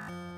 you